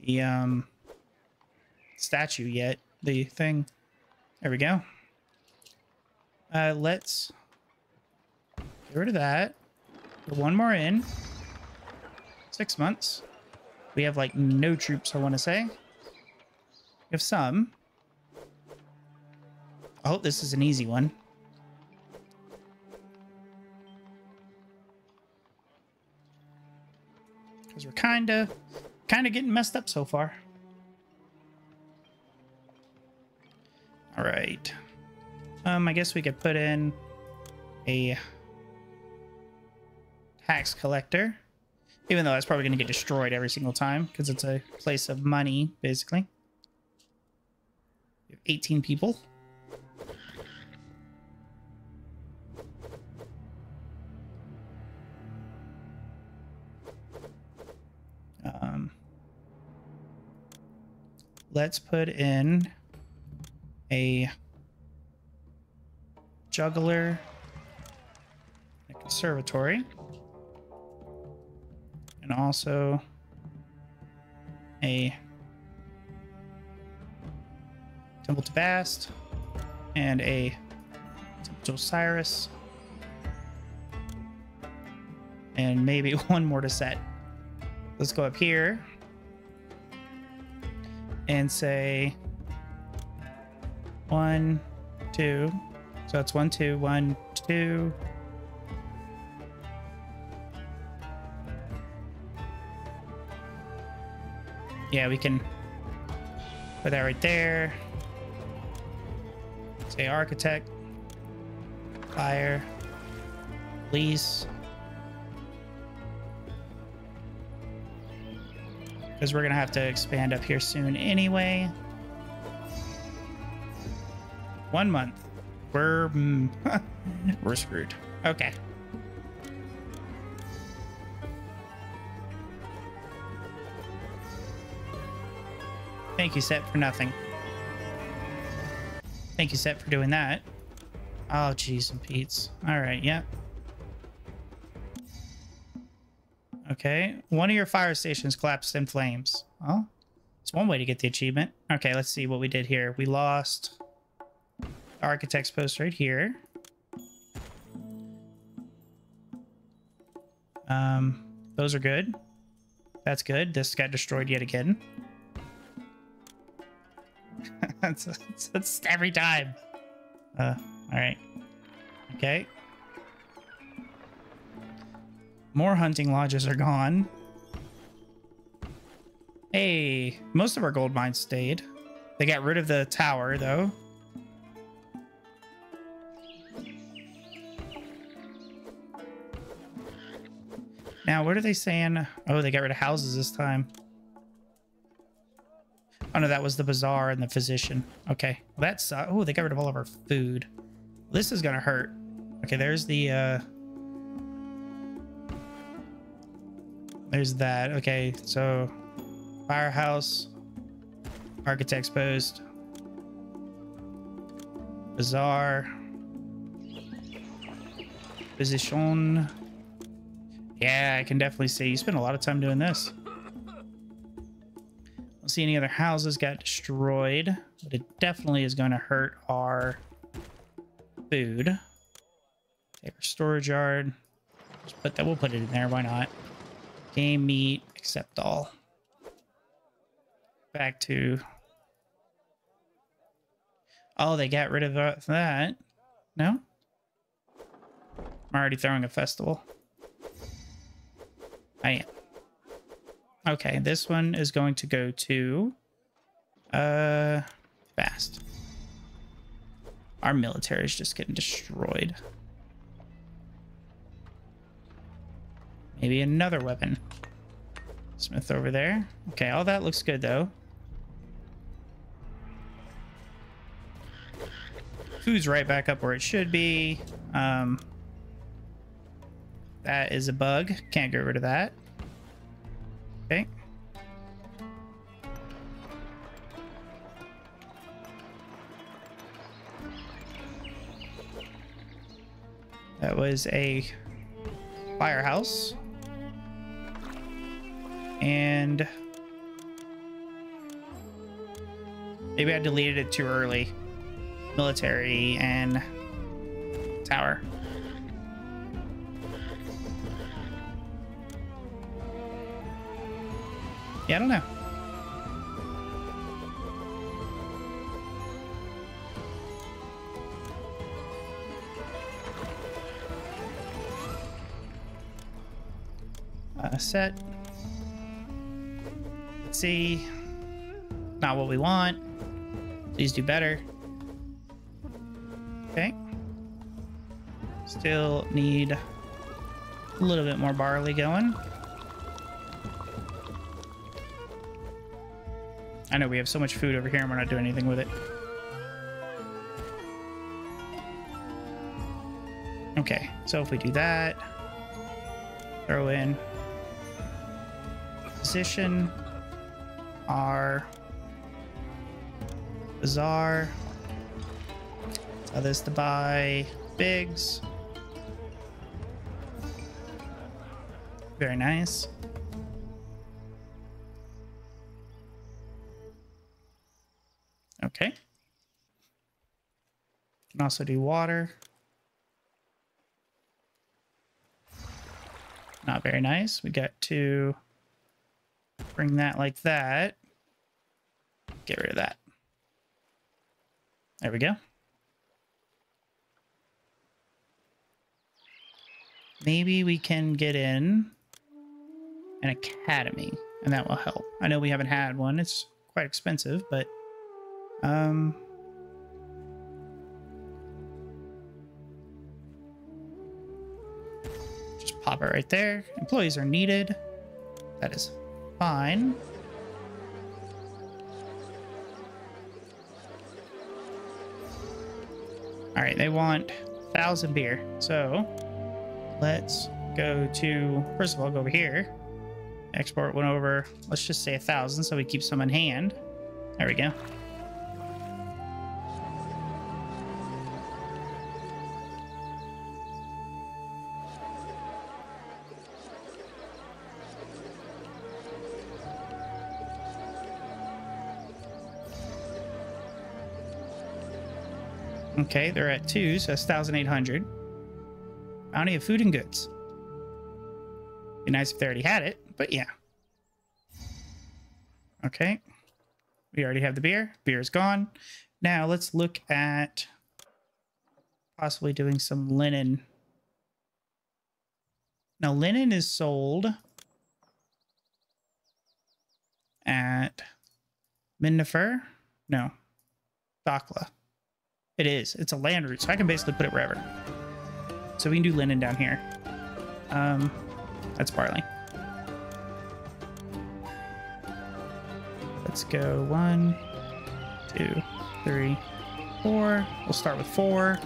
the um statue yet. The thing. There we go. Uh, let's get rid of that. Put one more in. Six months. We have like no troops, I want to say. We have some. I hope this is an easy one. Because we're kind of, kind of getting messed up so far. All right. Um, I guess we could put in a tax collector, even though that's probably going to get destroyed every single time because it's a place of money, basically. We have 18 people. Um, let's put in a juggler, a conservatory, and also a temple to Bast and a temple to Osiris, and maybe one more to set. Let's go up here and say one, two. So that's one, two, one, two. Yeah, we can put that right there. Say architect, fire, police. Because we're going to have to expand up here soon anyway. One month. We're mm, we're screwed. Okay. Thank you, set, for nothing. Thank you, set, for doing that. Oh, jeez and Pete's. All right, yeah. Okay, one of your fire stations collapsed in flames. Well, it's one way to get the achievement. Okay, let's see what we did here. We lost architect's post right here. Um, those are good. That's good. This got destroyed yet again. That's, that's, that's every time. Uh, all right. Okay. More hunting lodges are gone. Hey, most of our gold mines stayed. They got rid of the tower, though. Now, what are they saying? Oh, they got rid of houses this time. Oh, no, that was the bazaar and the physician. Okay. Well, that's... Uh, oh, they got rid of all of our food. This is to hurt. Okay, there's the... Uh, there's that. Okay, so... Firehouse. Architect's Post. Bazaar. Physician. Yeah, I can definitely see. You spend a lot of time doing this. Don't see any other houses got destroyed, but it definitely is going to hurt our food. Our storage yard. Just put that. We'll put it in there. Why not? Game meat, accept all. Back to. Oh, they got rid of that. No? I'm already throwing a festival. I am. Okay, this one is going to go to uh fast. Our military is just getting destroyed. Maybe another weapon. Smith over there. Okay, all that looks good though. Food's right back up where it should be. Um, that is a bug. Can't get rid of that. Was a firehouse. And maybe I deleted it too early. Military and tower. Yeah, I don't know. Uh, set. Let's see. Not what we want. Please do better. Okay. Still need a little bit more barley going. I know we have so much food over here and we're not doing anything with it. Okay, so if we do that, throw in position, our bazaar, this to buy bigs. Very nice. Okay. Can also do water. Not very nice. We get to bring that like that. Get rid of that. There we go. Maybe we can get in an academy and that will help. I know we haven't had one. It's quite expensive, but um, just pop it right there. Employees are needed. That is fine. All right, they want thousand beer. So let's go to, first of all, go over here. Export one over, let's just say a thousand so we keep some in hand. There we go. Okay, they're at two, so that's 1,800. Bounty of food and goods. Be nice if they already had it, but yeah. Okay. We already have the beer. Beer is gone. Now let's look at possibly doing some linen. Now linen is sold at Men-nefer? No. Dakhla. It is. It's a land route, so I can basically put it wherever. So we can do linen down here. Um, that's barley. Let's go one, two, three, four. We'll start with four.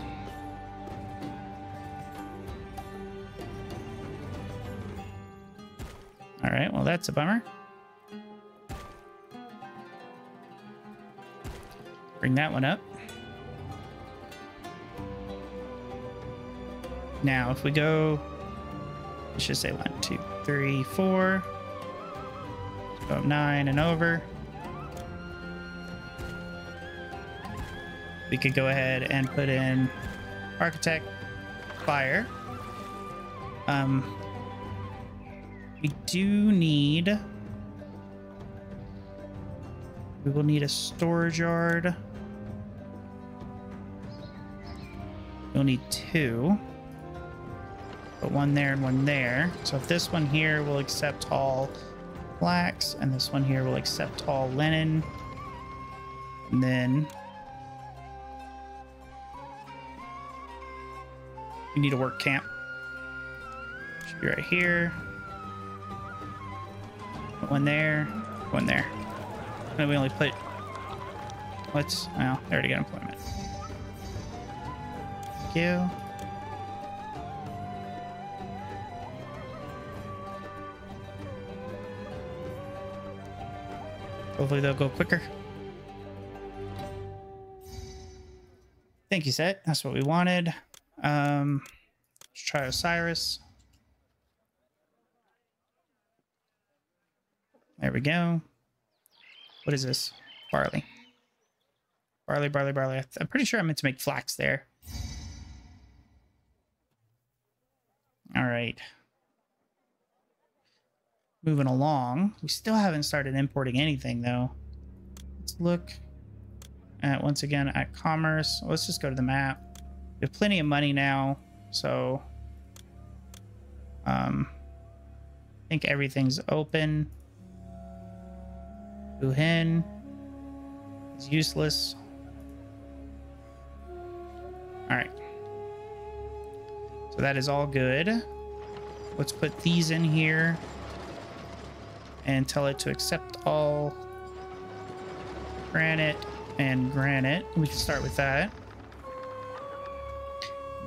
All right, well, that's a bummer. Bring that one up. Now, if we go, let's say one, two, three, four. Go up nine and over. We could go ahead and put in architect fire. Um, we do need. We will need a storage yard. We'll need two. Put one there and one there. So if this one here will accept all flax, and this one here will accept all linen, and then we need a work camp. Should be right here. Put one there, one there. And we only put what's well, they already got employment. Thank you. Hopefully they'll go quicker. Thank you, set. That's what we wanted. Um, let's try Osiris. There we go. What is this? Barley. Barley, barley, barley. I'm pretty sure I meant to make flax there. All right moving along. We still haven't started importing anything though. Let's look at once again at commerce. Let's just go to the map. We have plenty of money now, so um, I think everything's open. Buhen is useless. All right. So that is all good. Let's put these in here and tell it to accept all granite and granite. We can start with that.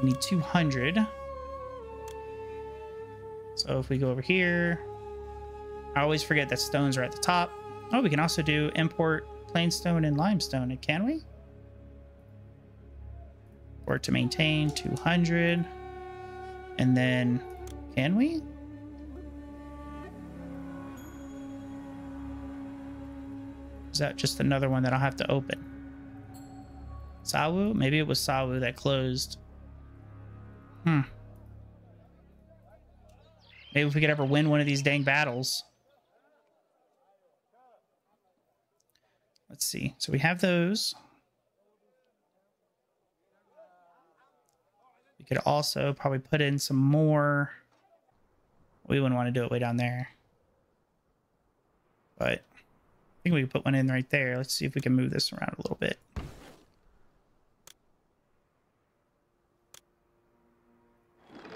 We need 200. So if we go over here, I always forget that stones are at the top. Oh, we can also do import plain stone and limestone, can we? Or to maintain 200. And then, can we? Is that just another one that I'll have to open? Sawu? Maybe it was Sawu that closed. Hmm. Maybe if we could ever win one of these dang battles. Let's see. So we have those. We could also probably put in some more. We wouldn't want to do it way down there. But think we can put one in right there. Let's see if we can move this around a little bit.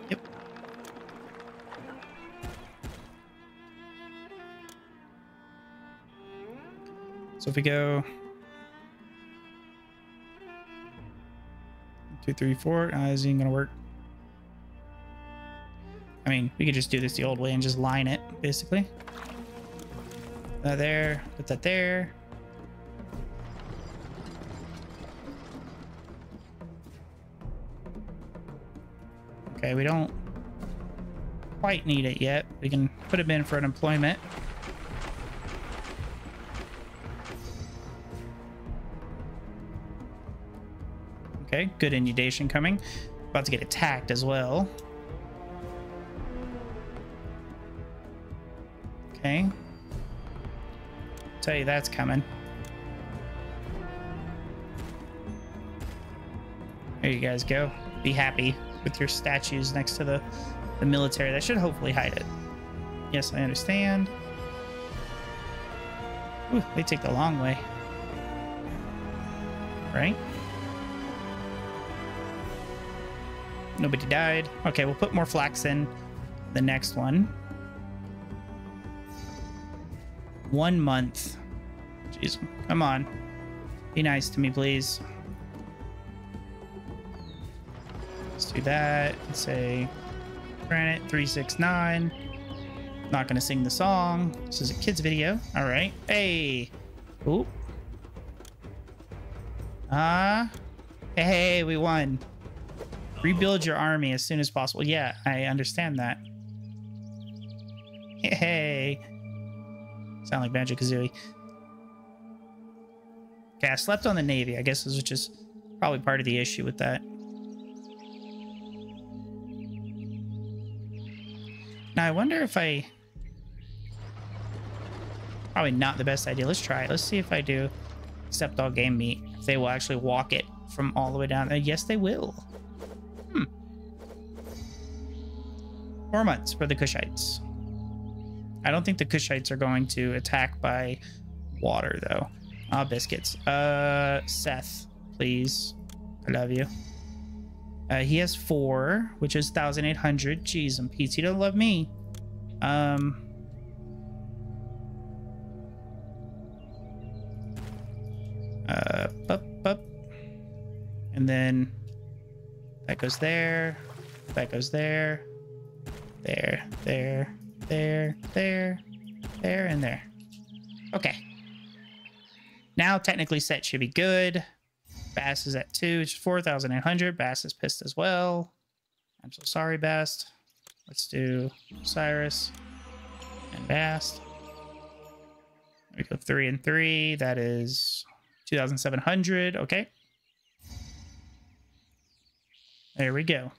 Yep. So if we go two, three, four, uh, is even gonna work? I mean, we could just do this the old way and just line it, basically uh, there, put that there. Okay, we don't quite need it yet. We can put him in for unemployment. Okay, good inundation coming. About to get attacked as well. Okay, Tell you that's coming. There you guys go. Be happy with your statues next to the, the military. That should hopefully hide it. Yes, I understand. Ooh, they take the long way. Right? Nobody died. Okay, we'll put more flax in the next one. One month. Jeez, come on. Be nice to me, please. Let's do that and say granite 369. Not gonna sing the song. This is a kid's video. All right. Hey. Ooh. Ah. Uh, hey, we won. Rebuild your army as soon as possible. Yeah, I understand that. Hey hey. Sound like Magic Kazooie. Okay, I slept on the Navy. I guess this was just probably part of the issue with that. Now, I wonder if I... Probably not the best idea. Let's try it. Let's see if I do accept all game meat. If they will actually walk it from all the way down. Uh, yes, they will. Hmm. Four months for the Kushites. I don't think the Kushites are going to attack by water, though. Ah, biscuits. Uh, Seth, please. I love you. Uh, he has four, which is 1,800. Jeez, and Pete, he don't love me. Um... Uh, up, up. And then that goes there. That goes there. There, there, there, there, there, and there. Okay. Now, technically, set should be good. Bast is at two, which is 4,800. Bast is pissed as well. I'm so sorry, Bast. Let's do Osiris and Bast. We go three and three. That is 2,700. Okay. There we go.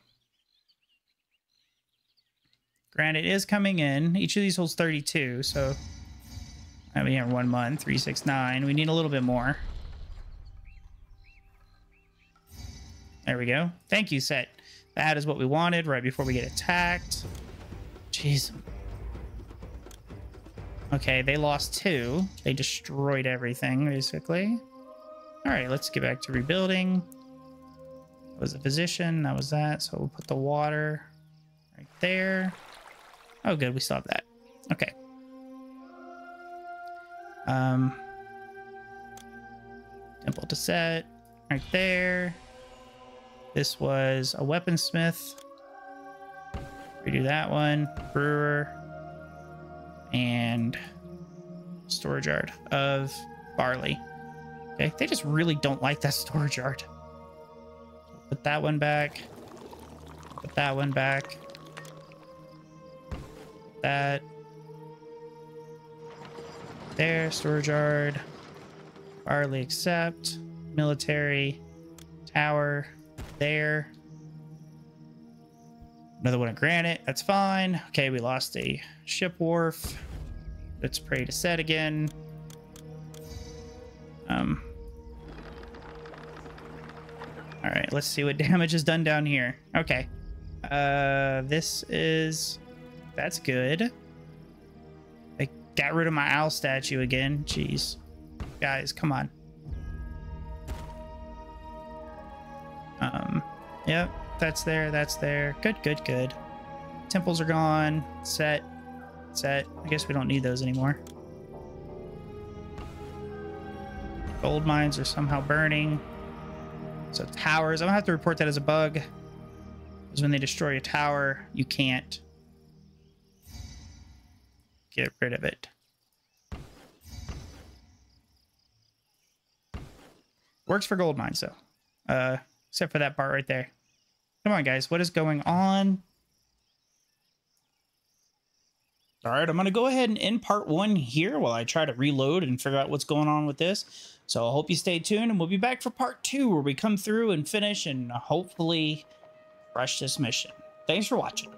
Granite is coming in. Each of these holds 32, so I mean, one month, 369. We need a little bit more. There we go. Thank you, set. That is what we wanted right before we get attacked. Jeez. Okay, they lost two. They destroyed everything, basically. All right, let's get back to rebuilding. That was a position. That was that. So we'll put the water right there. Oh, good. We stopped that. Okay. Um, temple to set right there. This was a weaponsmith. Redo that one. Brewer. And storage yard of barley. Okay, they just really don't like that storage yard. Put that one back. Put that one back. That there, storage yard, barley accept, military, tower, there. Another one of granite, that's fine. Okay, we lost a ship wharf. Let's pray to set again. Um. All right, let's see what damage is done down here. Okay. Uh, this is, that's good. I got rid of my owl statue again. Jeez. Guys, come on. Um, yep, that's there, that's there. Good, good, good. Temples are gone. Set. Set. I guess we don't need those anymore. Gold mines are somehow burning. So towers, I'm gonna have to report that as a bug. Because when they destroy a tower, you can't get rid of it. Works for gold mines, though. Uh, except for that part right there. Come on, guys. What is going on? All right, I'm going to go ahead and end part one here while I try to reload and figure out what's going on with this. So I hope you stay tuned, and we'll be back for part two where we come through and finish and hopefully rush this mission. Thanks for watching.